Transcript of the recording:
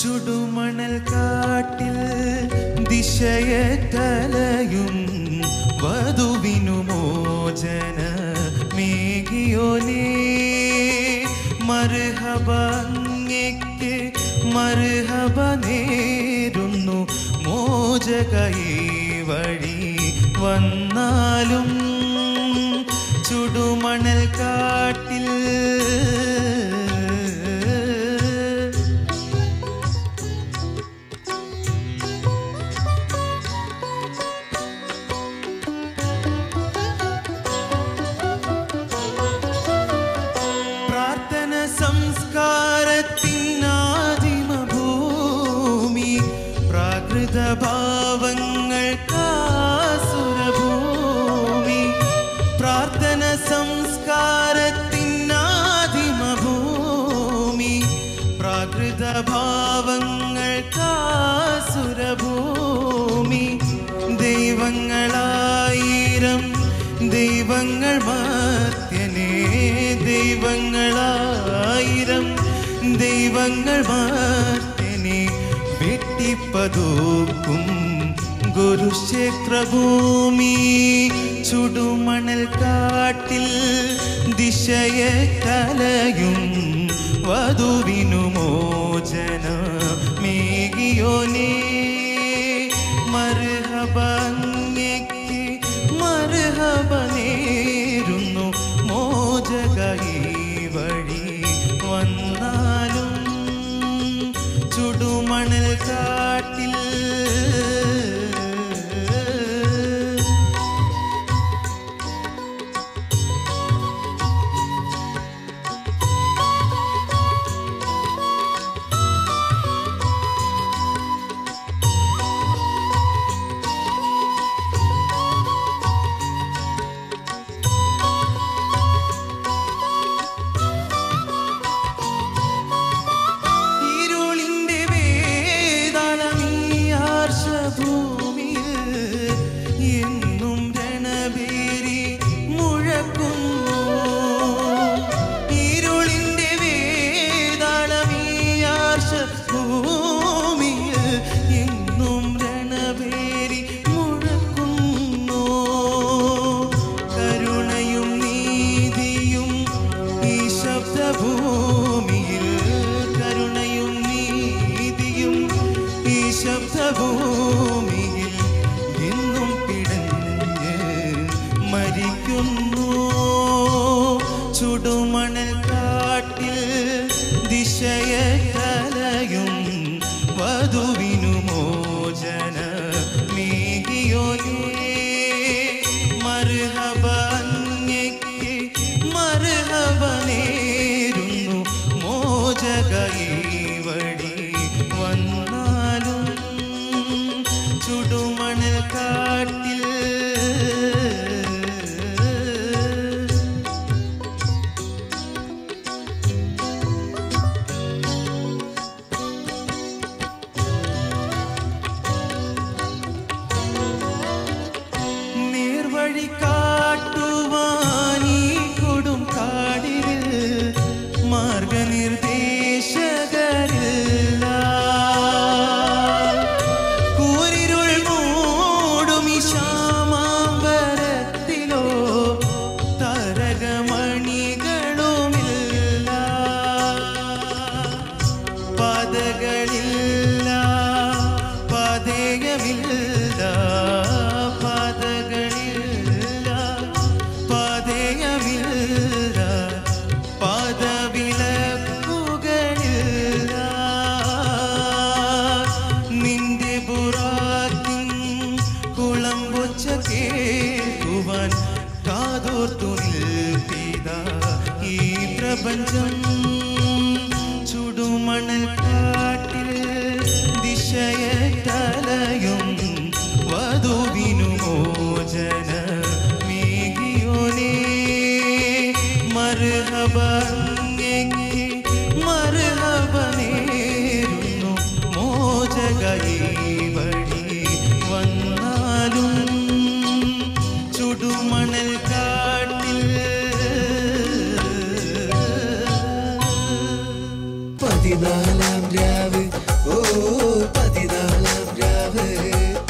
ചുടുമണൽ കാട്ടിൽ ദിശയെ തലയും വധുവിനു മോചന മേഘിയോനേ. മർഹബങ്ങയ്ക്ക് മർഹബ നേരുന്നു മോചകൈ വഴി വന്നാലും ചുടുമണൽ കാട്ടിൽ പ്രാകൃത ഭാവങ്ങൾക്കാസുരഭൂമി പ്രാർത്ഥന സംസ്കാരത്തിനാദിമഭൂമി ഭൂമി പ്രാകൃത ഭാവങ്ങൾക്കാസുരഭൂമി ദൈവങ്ങളായിരം ദൈവങ്ങൾ മത്യനേ ദൈവങ്ങളായിരം ദൈവങ്ങൾ മത്യനെ വെട്ടിപ്പതൂക്കും ഗുരുക്ഷേത്രഭൂമി ചുടുമണൽ കാട്ടിൽ ദിശയെ കലയും വധുവിനു ശബ്ദഭൂമിയിൽ എന്നും പിടഞ്ഞ് മരിക്കുന്നു. ചുടുമണൽ കാട്ടിൽ ദിശയെ കലയും വധുവിനു മോചന മേകിയോനേ മർഹബങ്ങയ്ക്ക് മർഹബ നേരുന്നു. മോചകൈ വഴി വന്നാലും പ്രപഞ്ചം ചുടുമണൽ കാട്ടിൽ ദിശയെ തലയും വധുവിനു മോചന മേകിയോനേ മർഹബങ്ങയ്ക്ക് കാട്ടിൽ പതിനാല്